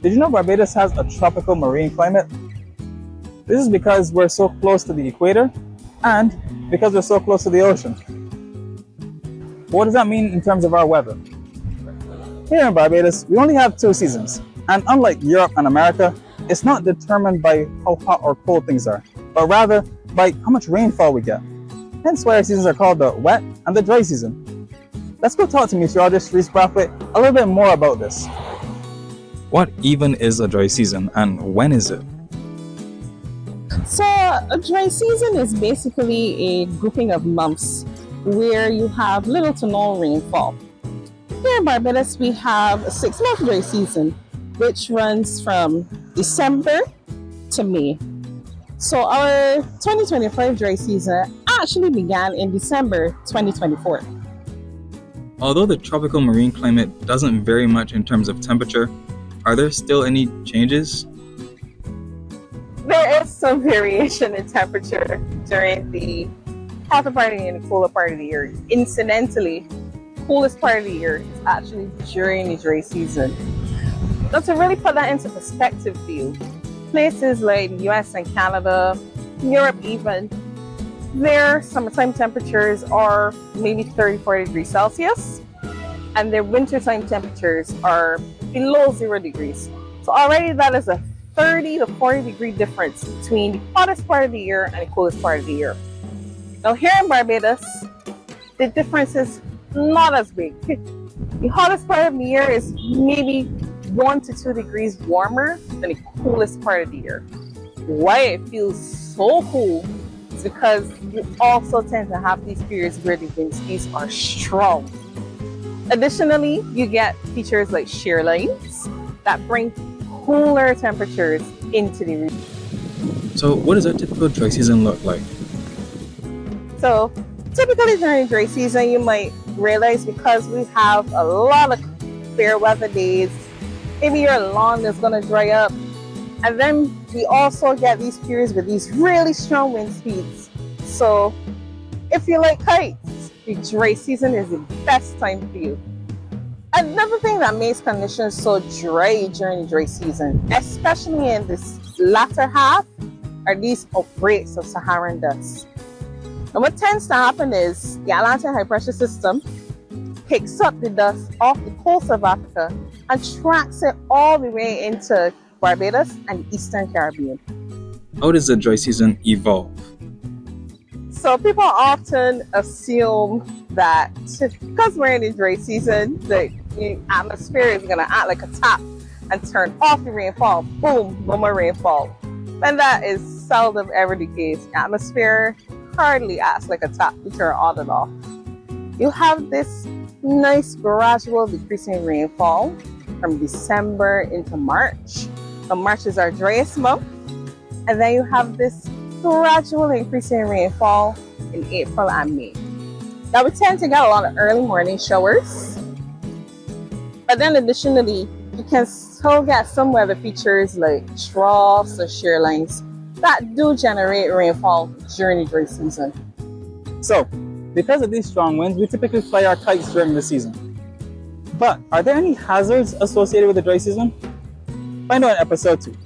Did you know Barbados has a tropical marine climate? This is because we're so close to the equator and because we're so close to the ocean. What does that mean in terms of our weather? Here in Barbados, we only have two seasons, and unlike Europe and America, it's not determined by how hot or cold things are, but rather by how much rainfall we get. Hence why our seasons are called the wet and the dry season. Let's go talk to meteorologist Cherise Brathwaite a little bit more about this. What even is a dry season and when is it? So, a dry season is basically a grouping of months where you have little to no rainfall. Here in Barbados, we have a six month dry season, which runs from December to May. So, our 2025 dry season actually began in December 2024. Although the tropical marine climate doesn't vary much in terms of temperature, are there still any changes? There is some variation in temperature during the hotter part of the year and the cooler part of the year. Incidentally, coolest part of the year is actually during the dry season. Now to really put that into perspective for you, places like the US and Canada, Europe even, their summertime temperatures are maybe 30, 40 degrees Celsius, and their wintertime temperatures are below zero degrees. So already that is a 30 to 40 degree difference between the hottest part of the year and the coolest part of the year. Now here in Barbados, the difference is not as big. The hottest part of the year is maybe one to two degrees warmer than the coolest part of the year. Why it feels so cool is because you also tend to have these periods where the wind speeds are strong. Additionally, you get features like shear lines that bring cooler temperatures into the region. So what does a typical dry season look like? So typically during dry season, you might realize because we have a lot of fair weather days, maybe your lawn is gonna dry up. And then we also get these periods with these really strong wind speeds. So if you like kites, the dry season is the best time for you. Another thing that makes conditions so dry during the dry season, especially in this latter half, are these outbreaks of Saharan dust. And what tends to happen is the Atlantic high pressure system picks up the dust off the coast of Africa and tracks it all the way into Barbados and the Eastern Caribbean. How does the dry season evolve? So people often assume that because we're in the dry season, the atmosphere is going to act like a tap and turn off the rainfall. Boom, no more rainfall. And that is seldom ever the case. The atmosphere hardly acts like a tap to turn on and off. You have this nice gradual decreasing rainfall from December into March. So March is our driest month. And then you have this gradual increasing rainfall in April and May. Now we tend to get a lot of early morning showers. But then additionally, you can still get some weather features like troughs or shear lines that do generate rainfall during the dry season. So, because of these strong winds, we typically fly our kites during the season. But are there any hazards associated with the dry season? Find out in episode 2.